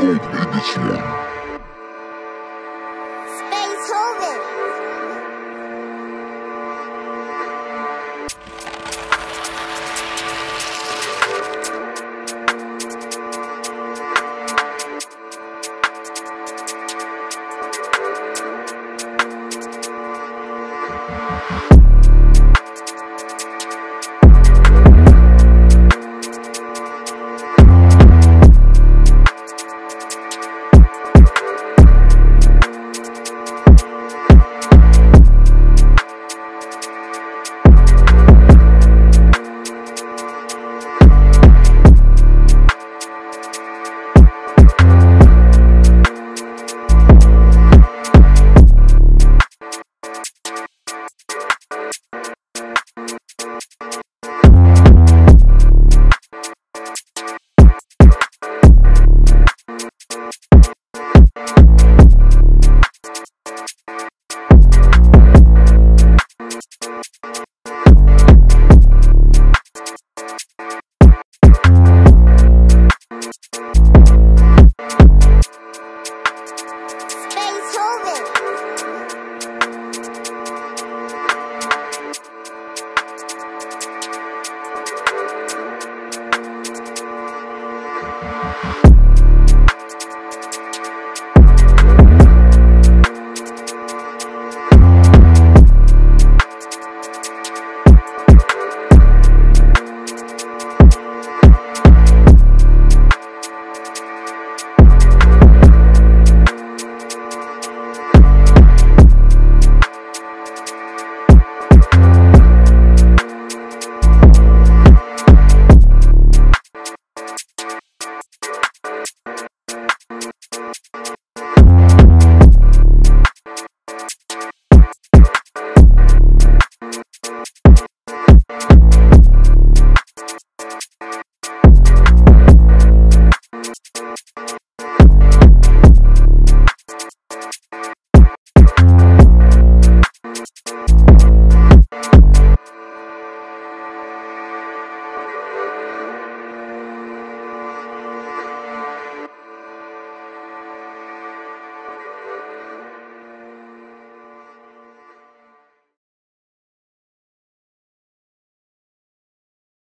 Gold Edition. Beethoven.